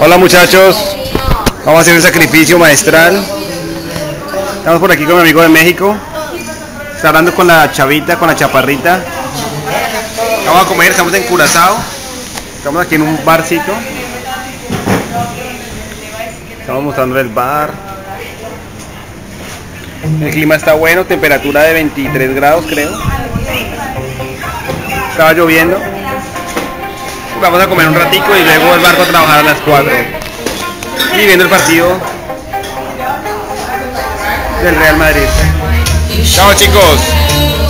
Hola muchachos, vamos a hacer un sacrificio maestral. Estamos por aquí con mi amigo de México. Está hablando con la chavita, con la chaparrita. Vamos a comer, estamos en Curazao. Estamos aquí en un barcito. Estamos mostrando el bar. El clima está bueno, temperatura de 23 grados creo. Estaba lloviendo. Vamos a comer un ratico y luego el barco a trabajar a las 4. Y viendo el partido del Real Madrid. Chao chicos.